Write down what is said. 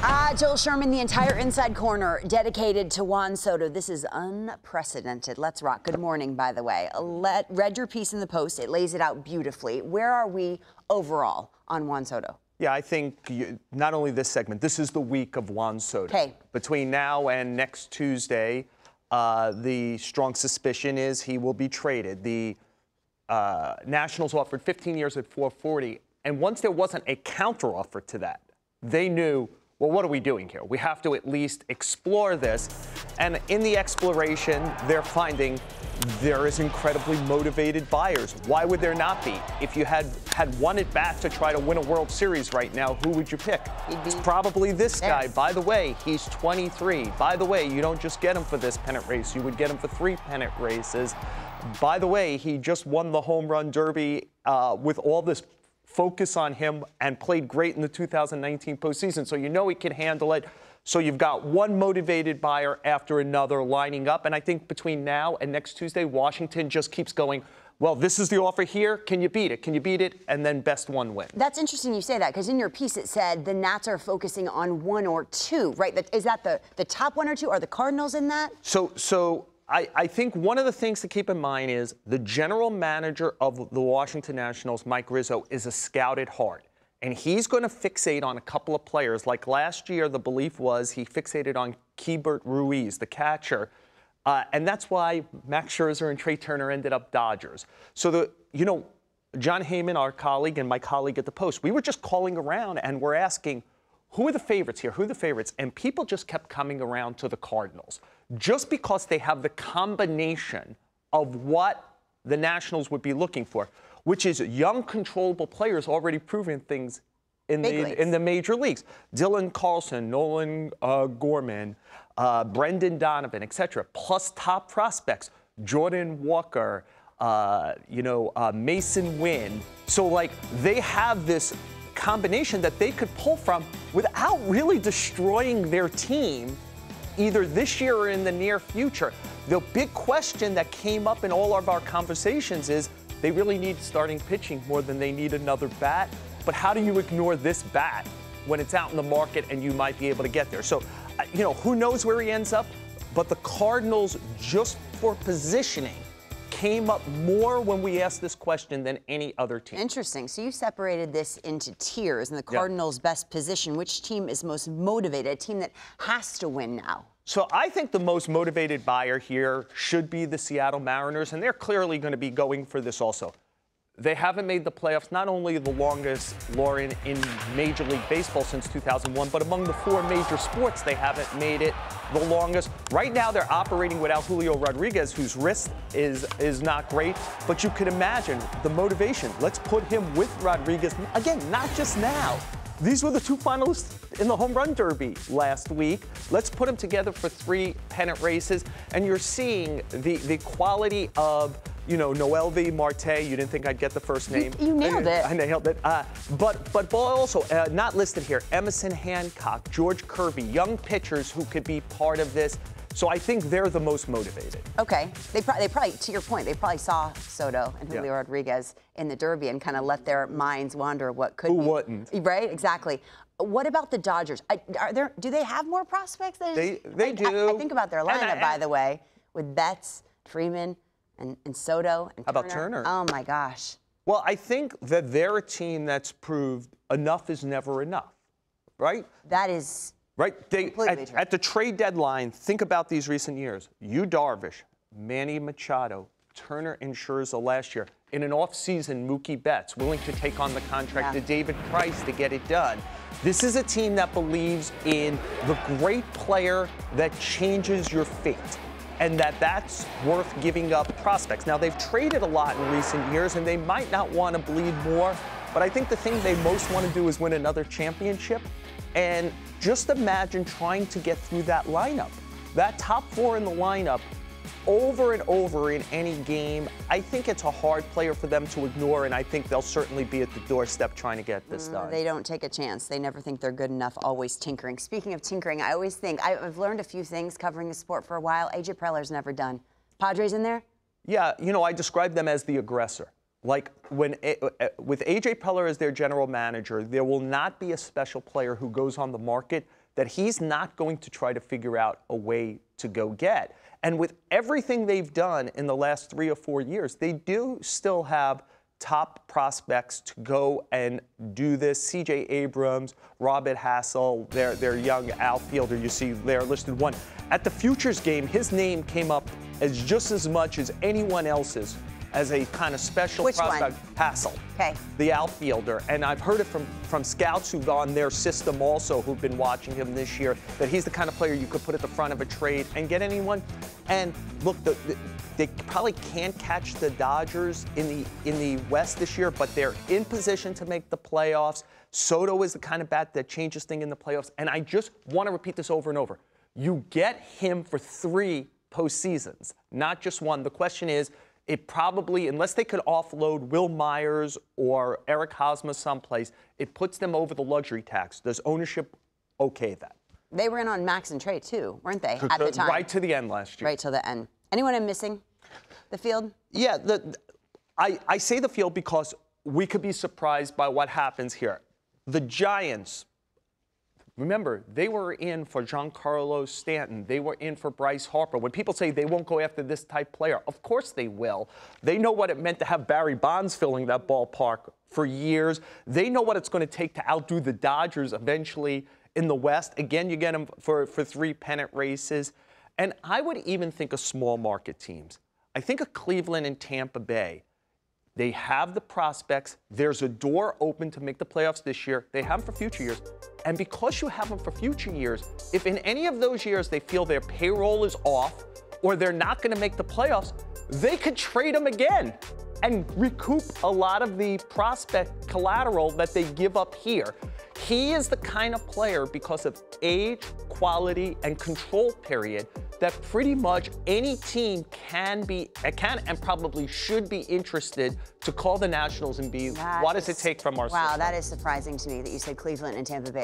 Ah, Joel Sherman, the entire inside corner dedicated to Juan Soto. This is unprecedented. Let's rock. Good morning, by the way. Let, read your piece in the Post. It lays it out beautifully. Where are we overall on Juan Soto? Yeah, I think you, not only this segment, this is the week of Juan Soto. Okay. Between now and next Tuesday, uh, the strong suspicion is he will be traded. The uh, Nationals offered 15 years at 440, and once there wasn't a counteroffer to that, they knew well, what are we doing here? We have to at least explore this. And in the exploration, they're finding there is incredibly motivated buyers. Why would there not be? If you had had one at bat to try to win a World Series right now, who would you pick? It's probably this guy. By the way, he's 23. By the way, you don't just get him for this pennant race, you would get him for three pennant races. By the way, he just won the home run derby uh, with all this focus on him and played great in the 2019 postseason. So you know he can handle it. So you've got one motivated buyer after another lining up. And I think between now and next Tuesday, Washington just keeps going. Well, this is the offer here. Can you beat it? Can you beat it? And then best one win. That's interesting you say that because in your piece it said the Nats are focusing on one or two, right? Is that the, the top one or two? Are the Cardinals in that? So, so I, I, think one of the things to keep in mind is the general manager of the Washington Nationals, Mike Rizzo, is a scout at heart. And he's going to fixate on a couple of players. Like last year, the belief was he fixated on Keibert Ruiz, the catcher. Uh, and that's why Max Scherzer and Trea Turner ended up Dodgers. So, the, you know, Jon Heyman, our colleague, and my colleague at the Post, we were just calling around and we're asking, who are the favorites here? Who are the favorites? And people just kept coming around to the Cardinals just because they have the combination of what the Nationals would be looking for, which is young, controllable players already proving things in the in the major leagues. Dylan Carlson, Nolan uh, Gorman, uh, Brendan Donovan, etc. Plus top prospects, Jordan Walker, uh, you know uh, Masyn Winn. So like they have this combination that they could pull from without really destroying their team either this year or in the near future. The big question that came up in all of our conversations is they really need starting pitching more than they need another bat. But how do you ignore this bat when it's out in the market and you might be able to get there? So, uh, you know, who knows where he ends up? But the Cardinals, just for positioning, came up more when we asked this question than any other team. Interesting. So you separated this into tiers and the Cardinals' best position. Which team is most motivated? A team that has to win now. So I think the most motivated buyer here should be the Seattle Mariners, and they're clearly going to be going for this also. They haven't made the playoffs, not only the longest, Lauren, in Major League Baseball since 2001, but among the four major sports, they haven't made it the longest. Right now, they're operating without Julio Rodriguez, whose wrist is, is not great. But you can imagine the motivation. Let's put him with Rodriguez. Again, not just now. These were the two finalists in the home run derby last week. Let's put them together for three pennant races. And you're seeing the, the quality of you know, Noelvi Marte. You didn't think I'd get the first name. You, you nailed it. I nailed it. Uh, but but also uh, not listed here. Emerson Hancock, George Kirby, young pitchers who could be part of this. So I think they're the most motivated. Okay, they, pro- they probably, to your point, they probably saw Soto and Julio yeah. Rodriguez in the Derby and kind of let their minds wander what could. Who be. wouldn't? Right, exactly. What about the Dodgers? Are there? Do they have more prospects? Than they they I, do. I, I, think about their lineup, I, by the way, with Betts, Freeman, and, and Soto and How Turner. about Turner? Oh my gosh. Well, I think that they're a team that's proved enough is never enough, right? That is right. They at, at, the trade deadline. Think about these recent years. Yu Darvish, Manny Machado, Turner and Scherzer last year. In an offseason, Mookie Betts willing to take on the contract yeah. to David Price to get it done. This is a team that believes in the great player that changes your fate and that that's worth giving up prospects. Now, they've traded a lot in recent years, and they might not want to bleed more, but I think the thing they most want to do is win another championship. And just imagine trying to get through that lineup. That top four in the lineup over and over in any game. I think it's a hard player for them to ignore, and I think they'll certainly be at the doorstep trying to get this mm, done. They don't take a chance. They never think they're good enough, always tinkering. Speaking of tinkering, I always think I've learned a few things covering the sport for a while. AJ Preller's never done. Padres in there? Yeah, you know, I describe them as the aggressor. Like when with AJ Preller as their general manager, there will not be a special player who goes on the market that he's not going to try to figure out a way to go get. And with everything they've done in the last three or four years, they do still have top prospects to go and do this. CJ Abrams, Robert Hassell, their, their young outfielder, you see there listed one. At the Futures game, his name came up as just as much as anyone else's as a kind of special Which prospect. one? Hassell. Okay. The outfielder. And I've heard it from, from scouts who've gone their system also, who've been watching him this year, that he's the kind of player you could put at the front of a trade and get anyone. And look, the, the, they probably can't catch the Dodgers in the in the West this year, but they're in position to make the playoffs. Soto is the kind of bat that changes things in the playoffs. And I just want to repeat this over and over. You get him for three postseasons, not just one. The question is, it probably, unless they could offload Wil Myers or Eric Hosmer someplace, it puts them over the luxury tax. Does ownership okay that? They were in on Max and Trea too, weren't they? At the time. Right to the end last year. Right till the end. Anyone I'm missing? The field? Yeah, the, I, I say the field because we could be surprised by what happens here. The Giants, remember, they were in for Giancarlo Stanton. They were in for Bryce Harper. When people say they won't go after this type player, of course they will. They know what it meant to have Barry Bonds filling that ballpark for years. They know what it's going to take to outdo the Dodgers eventually in the West. Again, you get them for, for three pennant races. And I would even think of small market teams. I think of Cleveland and Tampa Bay. They have the prospects. There's a door open to make the playoffs this year. They have them for future years. And because you have them for future years, if in any of those years they feel their payroll is off or they're not going to make the playoffs, they could trade them again and recoup a lot of the prospect collateral that they give up here. He is the kind of player, because of age, quality, and control period, that pretty much any team can be, uh, can and probably should be interested to call the Nationals and be, That what does it take from our Wow, system? that is surprising to me that you said Cleveland and Tampa Bay.